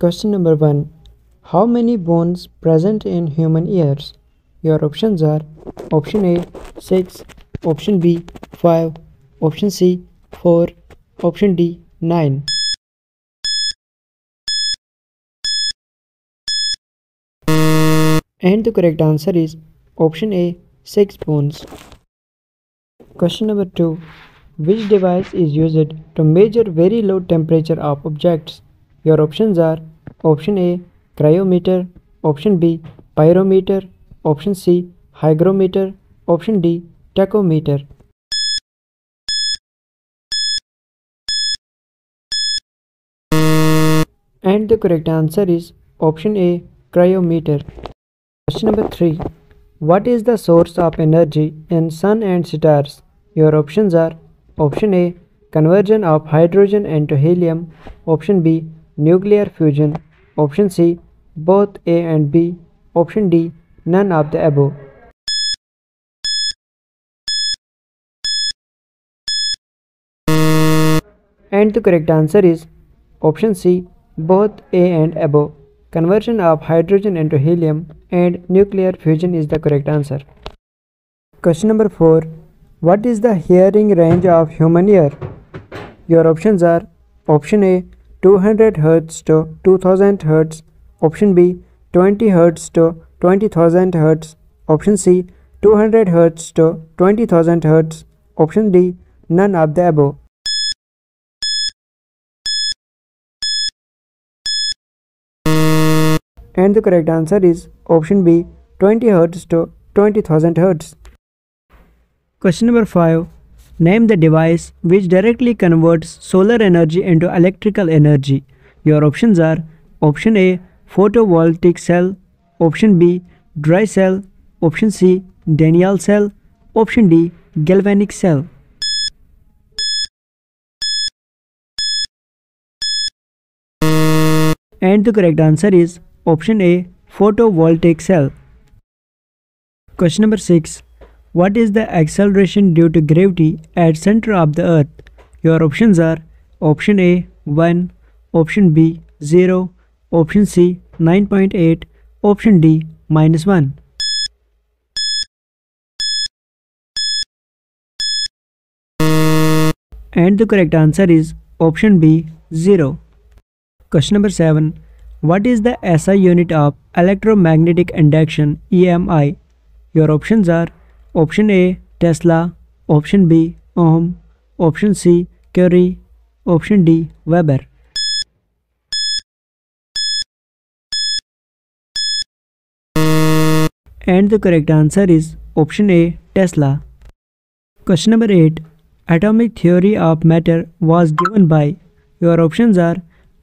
Question number 1. How many bones present in human ears? Your options are option A 6, option B 5, option C 4, option D 9. And the correct answer is option A 6 bones. Question number 2. Which device is used to measure very low temperature of objects? Your options are option A cryometer, option B pyrometer, option C hygrometer, option D tachometer. And the correct answer is option A cryometer. Question number 3. What is the source of energy in sun and stars? Your options are option A conversion of hydrogen into helium, option B nuclear fusion, option C both A and B, option D none of the above. And the correct answer is option C both A and above. Conversion of hydrogen into helium and nuclear fusion is the correct answer. Question number 4. What is the hearing range of human ear? Your options are option A 200 Hz to 2000 Hz, option B 20 Hz to 20000 Hz, option C 200 Hz to 20000 Hz, option D none of the above. And the correct answer is option B 20 Hz to 20,000 Hz. Question number 5. Name the device which directly converts solar energy into electrical energy. Your options are option A photovoltaic cell, option B dry cell, option C Daniell cell, option D galvanic cell. And the correct answer is option A photovoltaic cell. Question number 6. What is the acceleration due to gravity at center of the earth? Your options are option A 1, option B 0, option C 9.8, option D minus 1. And the correct answer is option B 0. Question number 7. What is the SI unit of electromagnetic induction EMI? Your options are option A Tesla, option B Ohm, option C Curie, option D Weber. And the correct answer is option A Tesla. Question number 8. Atomic theory of matter was given by your options are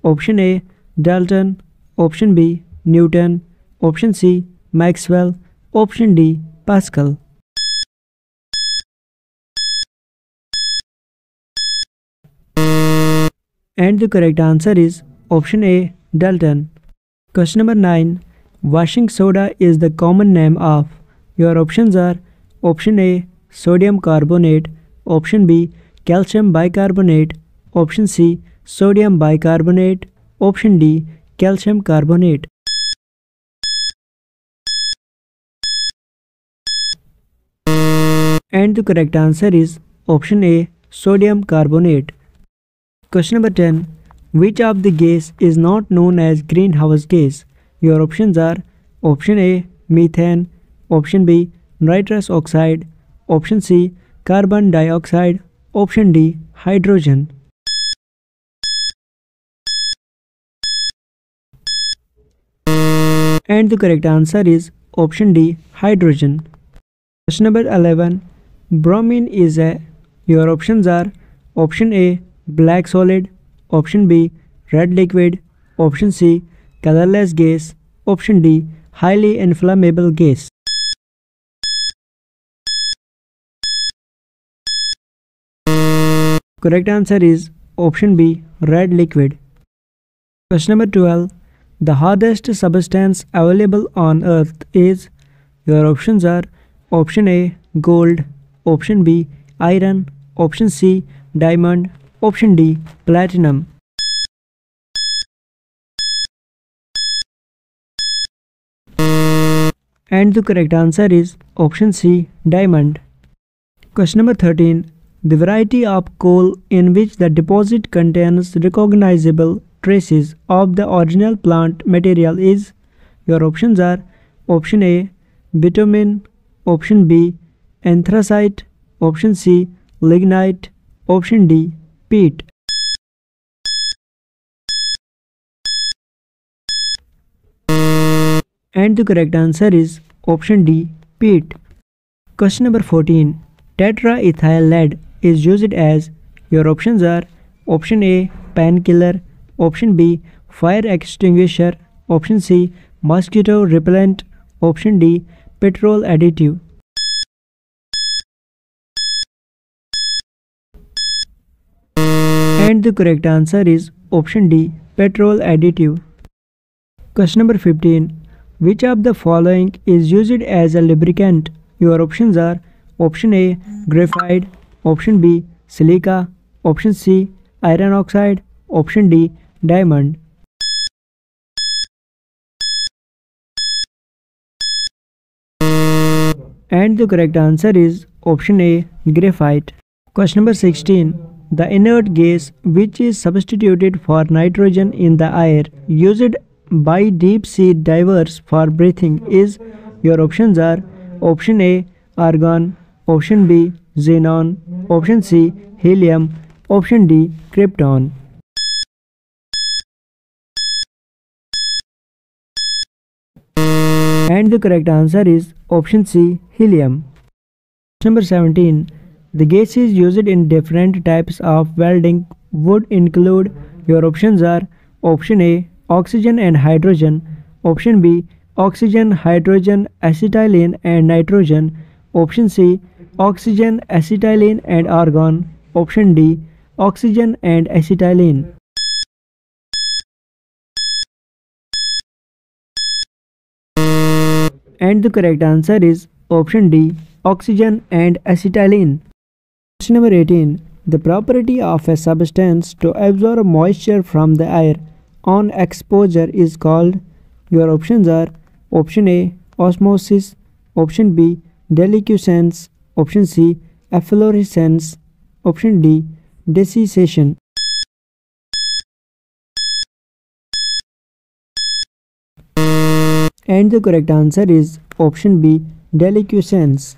option A Dalton, option B Newton, option C Maxwell, option D Pascal. And the correct answer is option A Dalton. Question number 9. Washing soda is the common name of. Your options are option A sodium carbonate, option B calcium bicarbonate, option C sodium bicarbonate, option D calcium carbonate. And the correct answer is option A sodium carbonate. Question number 10. Which of the gas is not known as greenhouse gas? Your options are option A methane, option B nitrous oxide, option C carbon dioxide, option D hydrogen. And the correct answer is option D hydrogen. Question number 11. Bromine is a. Your options are option A black solid, option B red liquid, option C colorless gas, option D highly inflammable gas. Correct answer is option B red liquid. Question number 12. The hardest substance available on earth is your options are option A gold, option B iron, option C diamond, Option D Platinum. And the correct answer is option C Diamond. Question number 13 The variety of coal in which the deposit contains recognizable traces of the original plant material is? Your options are option A bitumen, option B anthracite, option C lignite, option D. peat. And the correct answer is option D peat. Question number 14. Tetraethyl lead is used as your options are option A painkiller, option B fire extinguisher, option C mosquito repellent, option D petrol additive. And the correct answer is option D petrol additive. Question number 15. Which of the following is used as a lubricant? Your options are option A graphite, option B silica, option C iron oxide, option D diamond. And the correct answer is option A graphite. Question number 16. The inert gas which is substituted for nitrogen in the air used by deep sea divers for breathing is your options are option A argon, option B xenon, option C helium, option D krypton. And the correct answer is option C helium. Number 17. The gases used in different types of welding would include your options are option A oxygen and hydrogen, option B oxygen, hydrogen, acetylene and nitrogen, option C oxygen, acetylene and argon, option D oxygen and acetylene. And the correct answer is option D oxygen and acetylene. Question number 18. The property of a substance to absorb moisture from the air on exposure is called your options are option A osmosis option B deliquescence option C efflorescence option D desiccation. And the correct answer is option B deliquescence.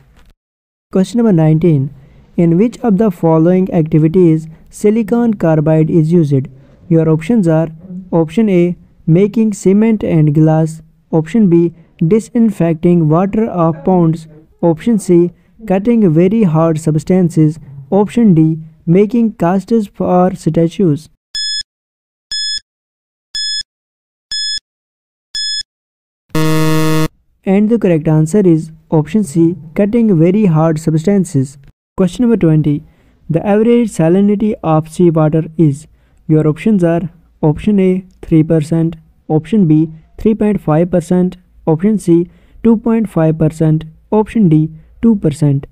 Question number 19 in which of the following activities silicon carbide is used your options are Option A making cement and glass. Option B disinfecting water of ponds. Option C cutting very hard substances. Option D making casters for statues. And the correct answer is option C cutting very hard substances. Question number 20. The average salinity of seawater is your options are option A 3%, option B 3.5%, option C 2.5%, option D 2%.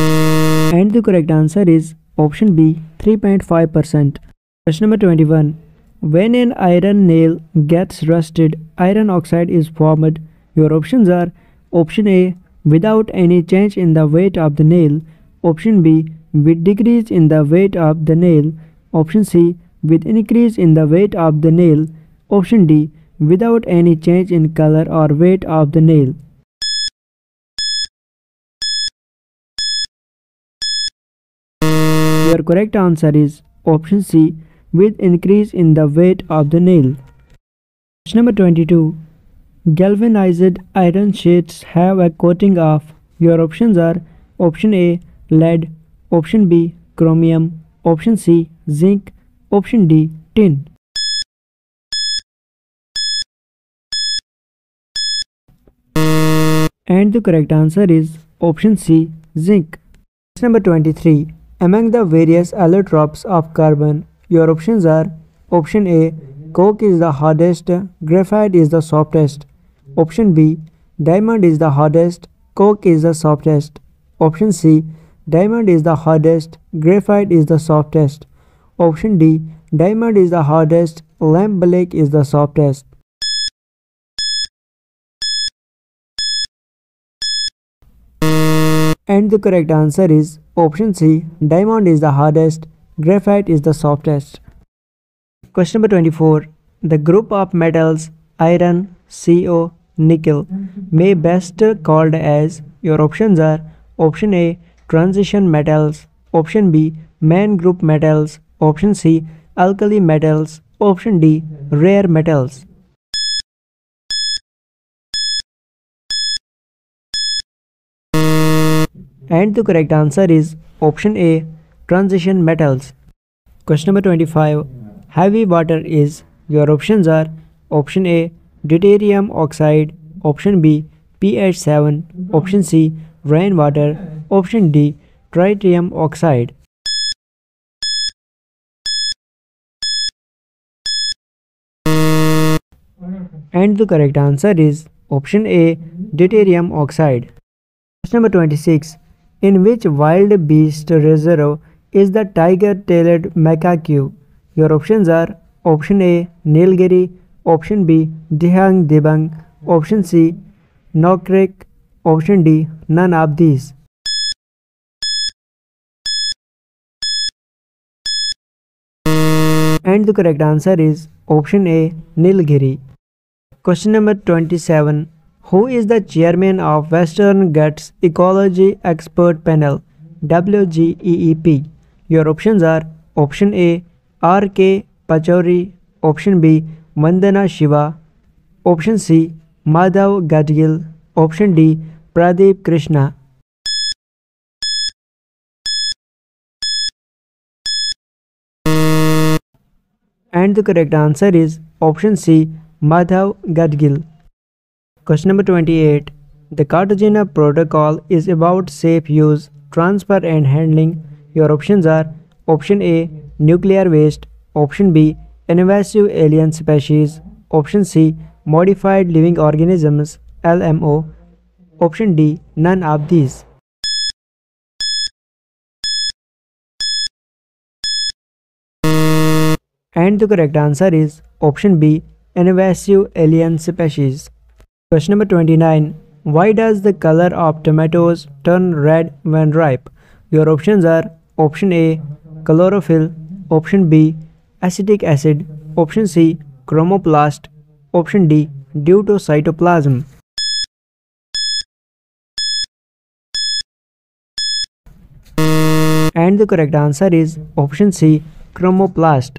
And the correct answer is option B 3.5%. Question number 21. When an iron nail gets rusted, iron oxide is formed. Your options are option A without any change in the weight of the nail, option B with decrease in the weight of the nail. Option C with increase in the weight of the nail. Option D without any change in color or weight of the nail. Your correct answer is option C with increase in the weight of the nail. Question number 22. Galvanized iron sheets have a coating of your options are option A lead option B chromium, option C zinc, option D tin. And the correct answer is option C zinc. Number 23. Among the various allotropes of carbon, your options are option A coke is the hardest, graphite is the softest. Option B diamond is the hardest, coke is the softest. Option C Diamond is the hardest, graphite is the softest. Option D, diamond is the hardest, lamp black is the softest. And the correct answer is option C. Diamond is the hardest, graphite is the softest. Question number 24. The group of metals iron, CO, nickel may best called as your options are option A transition metals, option B main group metals, option C alkali metals, option D rare metals. And the correct answer is option A transition metals. Question number 25 Heavy water is your options are option A deuterium oxide, option B pH 7, option C rainwater, option D tritium oxide. And the correct answer is option A deuterium oxide. Question number 26 in which wild beast reserve is the tiger-tailed macaque? Your options are option A. Nilgiri, option B. Dihang Dibang, option C. Nokrek, option D. None of these. And the correct answer is option A. Nilgiri. Question number 27 who is the chairman of Western Ghats Ecology Expert Panel WGEEP? Your options are option A R.K. Pachauri, option B Vandana, Shiva. Option C, Madhav Gadgil. Option D, Pradeep Krishna. And the correct answer is option C Madhav Gadgil question number twenty eight the Cartagena protocol is about safe use transfer and handling your option are option A nuclear waste option B invasive alien species, option C modified living organisms LMO, option D none of these. And the correct answer is option B invasive alien species. Question number 29. Why does the color of tomatoes turn red when ripe? Your options are option A chlorophyll, option B acetic acid, option C chromoplast, option D due to cytoplasm. And the correct answer is option C chromoplast.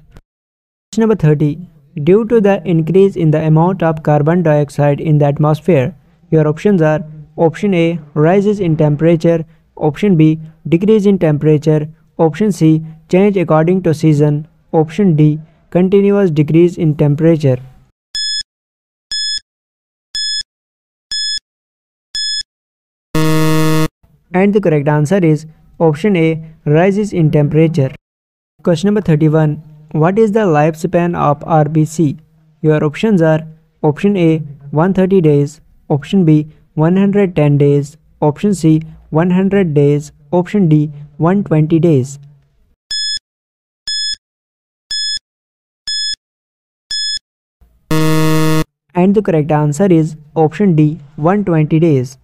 Question number 30. Due to the increase in the amount of carbon dioxide in the atmosphere, your options are option A rises in temperature, option B decrease in temperature, option C change according to season, option D continuous decrease in temperature. And the correct answer is option A rises in temperature. Question number 31 what is the lifespan of RBC? Your options are option A 130 days, option B 110 days, option C 100 days, option D 120 days. And the correct answer is option D 120 days.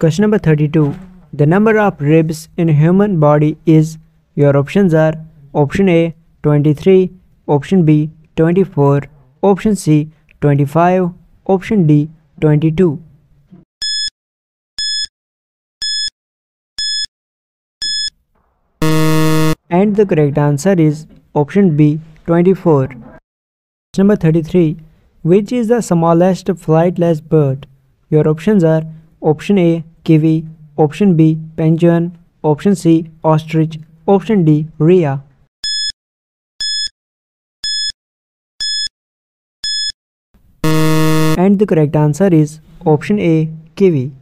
Question number 32. The number of ribs in human body is your options are option A 23, option B 24, option C 25, option D 22. And the correct answer is option B 24. Number 33. Which is the smallest flightless bird? Your options are option A kiwi, option B penguin, option C ostrich, option D rhea. and the correct answer is option A kiwi